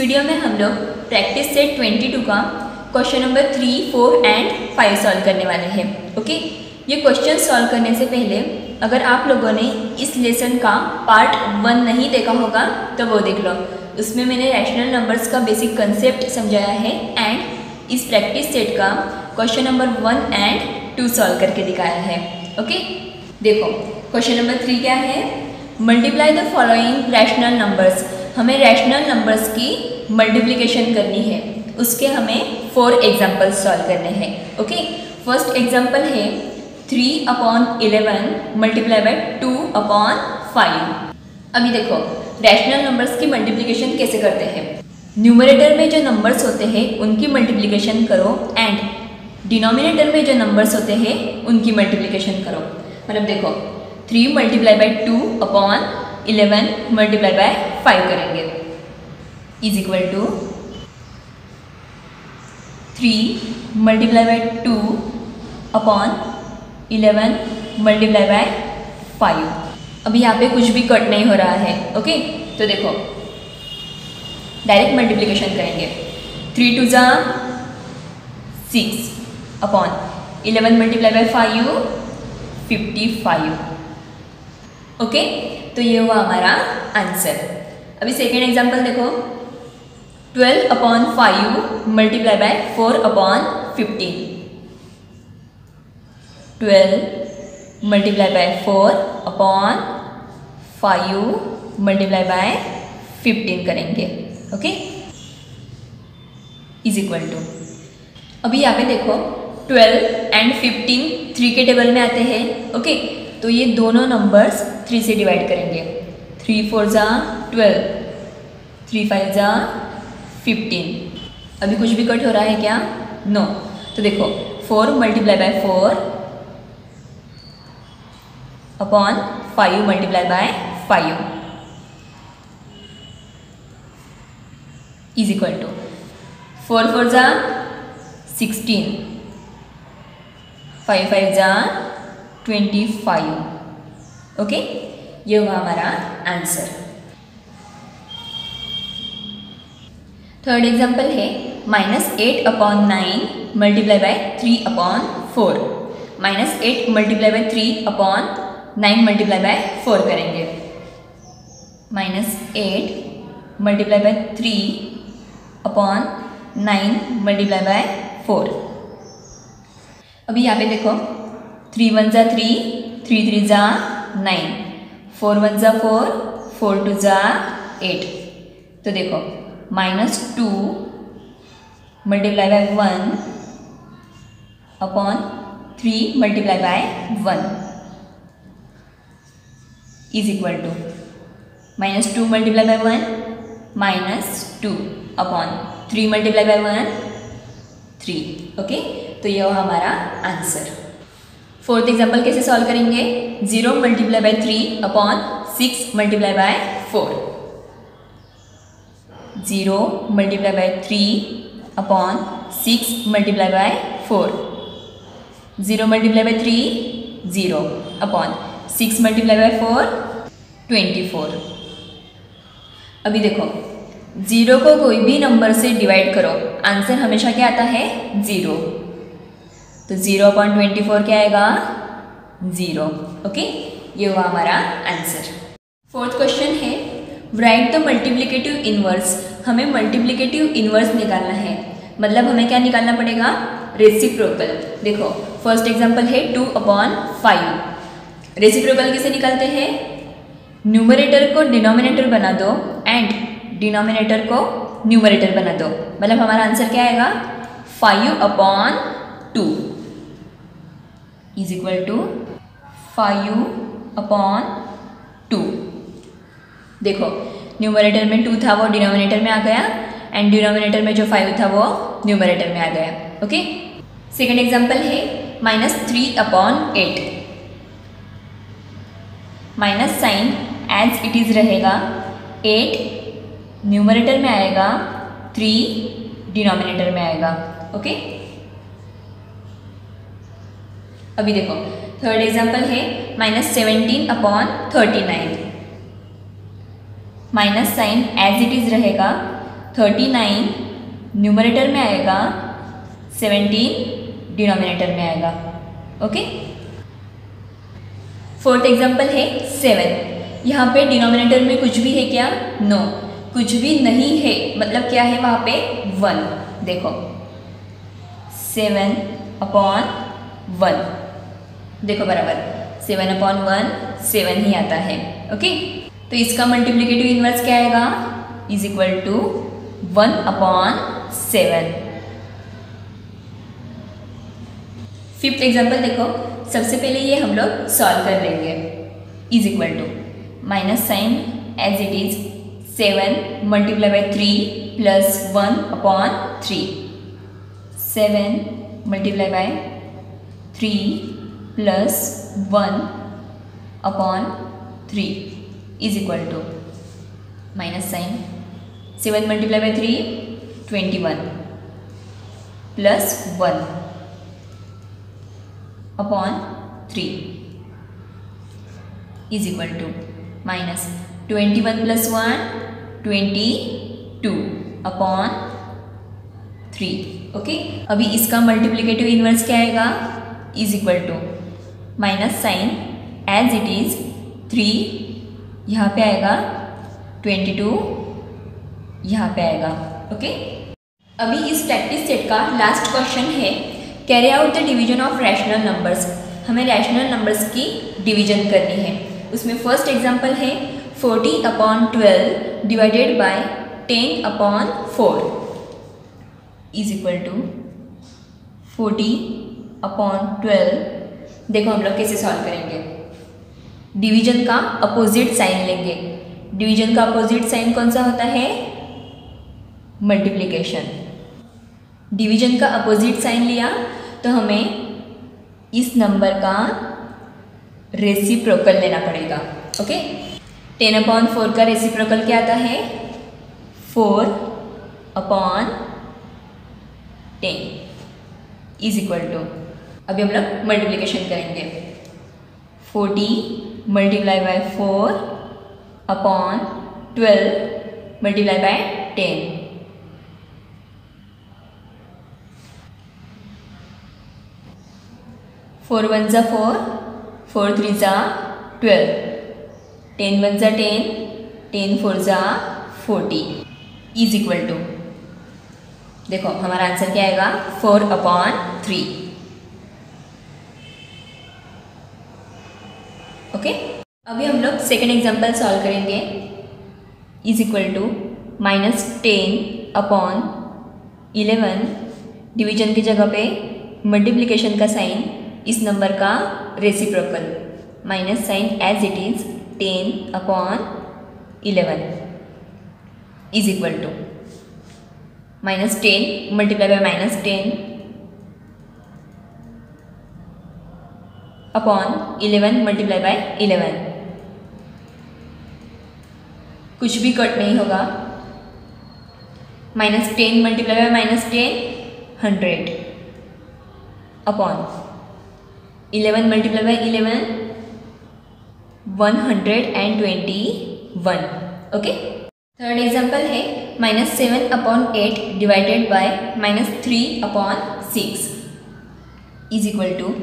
Video में हम लोग प्रैक्टिस सेट 22 का question number three four and five solve करने वाले हैं ओके ये क्वेश्चन सॉल्व करने से पहले अगर आप लोगों ने इस लेसन का पार्ट वन नहीं देखा होगा तो वो देख लो। उसमें मैंने रैशनल नंबर्स का बेसिक कंसेप्ट समझाया है एंड इस प्रैक्टिस सेट का question number one and two solve करके दिखाया है ओके देखो क्वेश्चन नंबर थ्री क्या है? Multiply the following rational numbers हमें रैशनल नंबर्स की मल्टीप्लिकेशन करनी है, उसके हमें फोर एग्जाम्पल्स सॉल्व करने हैं ओके फ़र्स्ट एग्ज़ाम्पल है three upon eleven multiply by two upon five अभी देखो रैशनल नंबर्स की मल्टीप्लिकेशन कैसे करते हैं? न्यूमरेटर में जो नंबर्स होते हैं, उनकी मल्टीप्लिकेशन करो एंड डिनोमिनेटर में जो नंबर्स होते हैं, उनकी मल्टीप्लिकेशन करो। मतलब देखो three multiply by two upon eleven multiply by five करेंगे। Is equal to three multiply by two upon eleven multiply by five अभी यहाँ पे कुछ भी कट नहीं हो रहा है ओके तो देखो डायरेक्ट मल्टीप्लिकेशन करेंगे। थ्री टू ज़ा six upon eleven multiply by five fifty five okay तो ये हुआ हमारा आंसर अभी सेकेंड एग्ज़ाम्पल देखो। Twelve upon five multiply by four upon fifteen. Twelve multiply by four upon five multiply by fifteen करेंगे okay is equal to अभी यहाँ पे देखो, ट्वेल्व एंड फिफ्टीन थ्री के टेबल में आते हैं ओके तो ये दोनों नंबर्स थ्री से डिवाइड करेंगे। थ्री फोर ज़ा ट्वेल्व थ्री फाइव ज़ा फिफ्टीन अभी कुछ भी कट हो रहा है क्या? No no. तो देखो four multiply by four upon five multiply by five is equal to four four ज़ा सिक्सटीन फाइव फाइव ज़ा ट्वेंटी फाइव ओके ये हुआ हमारा आंसर थर्ड एग्ज़ाम्पल है minus eight upon nine multiply by three upon four minus eight multiply by three upon nine multiply by four करेंगे। Minus eight multiply by three upon nine multiply by four अभी यहाँ पे देखो three one ज़ा three three three ज़ा nine four one ज़ा four four two ज़ा eight तो देखो minus two multiply by one upon three multiply by one is equal to minus two multiply by one minus two upon three multiply by one three okay तो यह हमारा answer fourth example कैसे solve करेंगे? Zero multiply by three upon six multiply by four zero multiply by three upon six multiply by four. Zero multiply by three, zero upon six multiply by four, twenty four. अभी देखो, zero को कोई भी number से divide करो, answer हमेशा क्या आता है? ज़ीरो। तो ज़ीरो अपॉइंट ट्वेंटी फोर क्या आएगा? ज़ीरो। ओके, ये हुआ हमारा आंसर। फोर्थ क्वेश्चन है राइट द मल्टीप्लिकेटिव इनवर्स हमें मल्टीप्लिकेटिव इनवर्स निकालना है। मतलब हमें क्या निकालना पड़ेगा? रेसिप्रोकल देखो फ़र्स्ट एग्जांपल है टू अपॉन फाइव रेसिप्रोकल कैसे निकालते हैं? न्यूमरेटर को डिनोमिनेटर बना दो एंड डिनोमिनेटर को न्यूमरेटर बना दो। मतलब हमारा आंसर क्या आएगा? Five upon two is equal to five upon two देखो न्यूमरेटर में टू था वो डिनोमिनेटर में आ गया एंड डिनोमिनेटर में जो फाइव था वो न्यूमरेटर में आ गया ओके सेकेंड एग्ज़ाम्पल है minus three upon eight minus sign as it is रहेगा एट न्यूमरेटर में आएगा थ्री डिनोमिनेटर में आएगा ओके? अभी देखो थर्ड एग्ज़ाम्पल है minus seventeen upon thirty nine minus sign as it is रहेगा थर्टी नाइन न्यूमरेटर में आएगा सेवेंटीन डिनोमिनेटर में आएगा ओके फोर्थ एग्ज़ाम्पल है सेवन यहाँ पे डिनोमिनेटर में कुछ भी है क्या? No no. कुछ भी नहीं है मतलब क्या है वहाँ पे? वन देखो. सेवन अपॉन वन देखो बराबर. सेवन अपॉन वन सेवन ही आता है ओके तो इसका मल्टीप्लीकेटिव इन्वर्स क्या आएगा? Is equal to one upon seven fifth example देखो। सबसे पहले ये हम लोग सॉल्व कर लेंगे। Is equal to minus sign as it is seven multiply by three plus one upon three seven multiply by three plus one upon three is equal to minus sign seven multiply by three twenty one plus one upon 3 is equal to minus 21 plus 1 22 upon 3 okay अभी इसका multiplicative inverse क्या आएगा? Is equal to minus sign as it is three यहाँ पे आएगा twenty two यहाँ पे आएगा ओके अभी इस प्रैक्टिस सेट का लास्ट क्वेश्चन है carry out the division of rational numbers हमें रैशनल नंबर्स की डिवीज़न करनी है। उसमें फ़र्स्ट एग्जांपल है forty upon twelve divided by ten upon four is equal to forty upon twelve देखो हम लोग कैसे सॉल्व करेंगे। डिवीज़न का अपोजिट साइन लेंगे। डिवीज़न का अपोजिट साइन कौन सा होता है? मल्टीप्लीकेशन। डिवीज़न का अपोजिट साइन लिया तो हमें इस नंबर का रेसिप्रोकल लेना पड़ेगा, ओके? टेन अपॉन फोर का रेसिप्रोकल क्या आता है? Four upon ten is equal to. अभी हम लोग मल्टीप्लिकेशन करेंगे। Forty multiply by four upon twelve multiply by ten four one ज़ा फोर फोर थ्री ज़ा ट्वेल्व टेन वन ज़ा टेन टेन फोर ज़ा फोर्टी इज़ इक्वल टू देखो, हमारा आंसर क्या आएगा? फोर अपॉन थ्री ओके अभी हम लोग सेकेंड एग्ज़ाम्पल सॉल्व करेंगे. Is equal to minus ten upon eleven division की जगह पे मल्टीप्लिकेशन का साइन इस नंबर का reciprocal minus sign as it is ten upon eleven is equal to minus ten multiply by minus ten upon eleven multiply by eleven कुछ भी cut नहीं होगा। Minus ten multiply by minus ten hundred upon eleven multiply by eleven one hundred and twenty one okay third example है minus seven upon eight divided by minus three upon six is equal to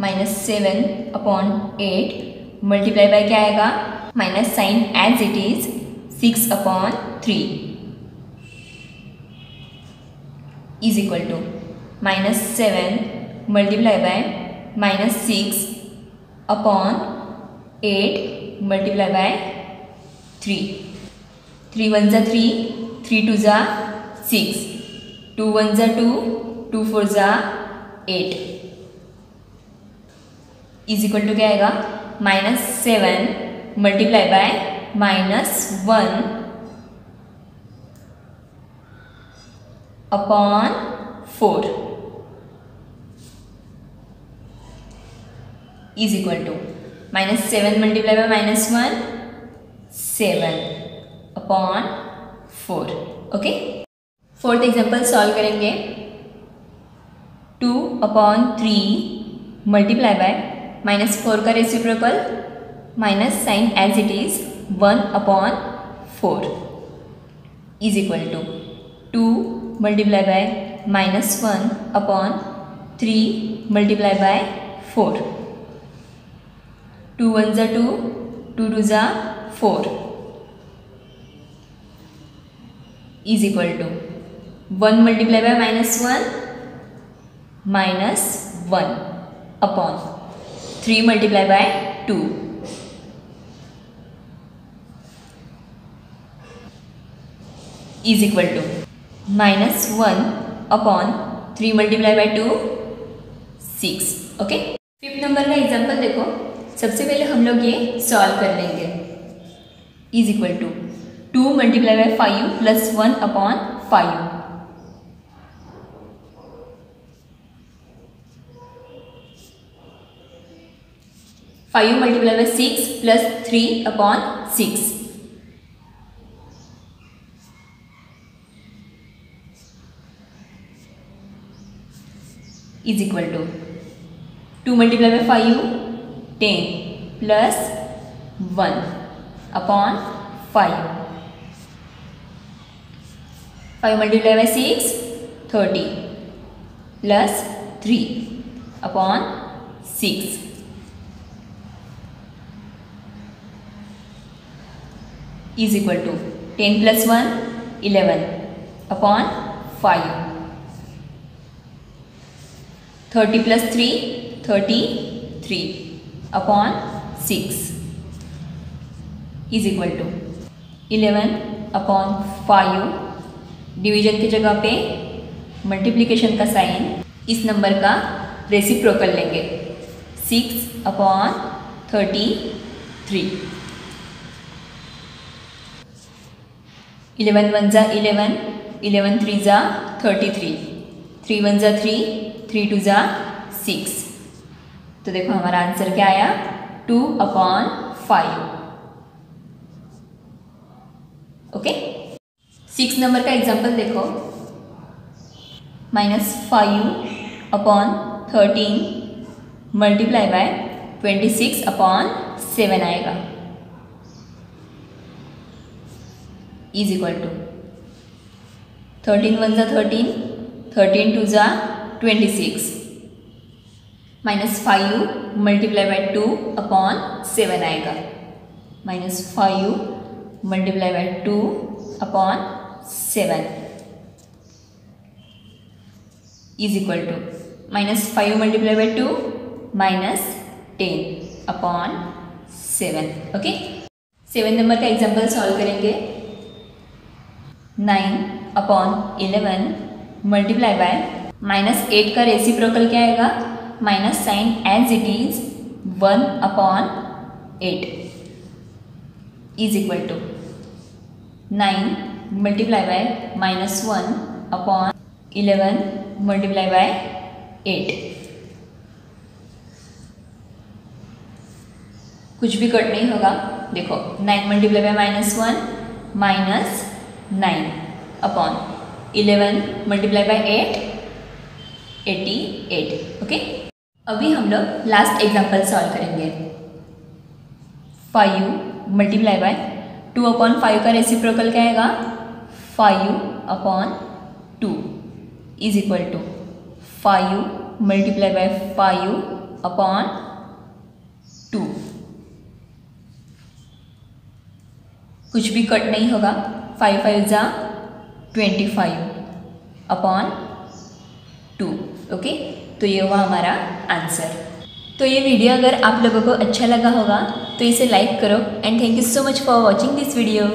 minus seven upon eight multiply by क्या आएगा? Minus sign as it is six upon three is equal to minus seven multiply by minus six upon eight multiply by three three one ज़ा three three two ज़ा six two one ज़ा two two four ज़ा eight is equal to क्या आएगा? Minus seven multiply by minus one upon four is equal to minus seven multiply by minus one seven upon four okay fourth example solve करेंगे. Two upon three multiply by minus four का reciprocal minus sign as it is one upon four is equal to two multiply by minus one upon three multiply by four two one ज़ा two two two ज़ा four is equal to one multiply by minus one minus one upon three multiply by two is equal to minus one upon three multiply by two six okay fifth number का example देखो। सबसे पहले हम लोग ये solve कर लेंगे। Is equal to two multiply by five plus one upon five 5 multiplied by 6 plus 3 upon 6. is equal to 2 multiplied by 5 10 plus 1 upon 5 5 multiplied by 6 30 plus 3 upon 6 is equal to 10 plus 1 11 upon 5 thirty plus three thirty three upon six is equal to eleven upon five division की जगह पे multiplication का sign इस number का reciprocal लेंगे। Six upon thirty three eleven one ज़ा eleven eleven three ज़ा thirty three three one ज़ा थ्री थ्री टू ज़ा सिक्स। तो देखो हमारा आंसर क्या आया? Two upon five. Okay? Six number का एग्जांपल देखो। Minus five upon thirteen, multiply by twenty six upon seven आएगा। Is equal to thirteen one ज़ा थर्टीन थर्टीन टू ज़ा twenty six minus five multiply by two upon seven आएगा. Minus five multiply by two upon seven is equal to minus five multiply by two minus ten upon seven okay seven number का example solve करेंगे. Nine upon eleven multiply by minus eight का रेसी reciprocal क्या आएगा? Minus sign as it is one upon eight is equal to nine multiply by minus one upon eleven multiply by eight. कुछ भी cut नहीं होगा। देखो, nine multiply by minus one minus nine upon eleven multiply by eight eighty eight okay अभी हम लोग last example solve करेंगे. Five multiply by two upon five का रेसिप्रोकल क्या आएगा? Five upon two is equal to five multiply by five upon two कुछ भी cut नहीं होगा. फाइव फाइव ज़ा twenty five upon two okay तो ये हुआ हमारा आंसर तो ये वीडियो अगर आप लोगों को अच्छा लगा होगा तो इसे लाइक करो and thank you so much for watching this video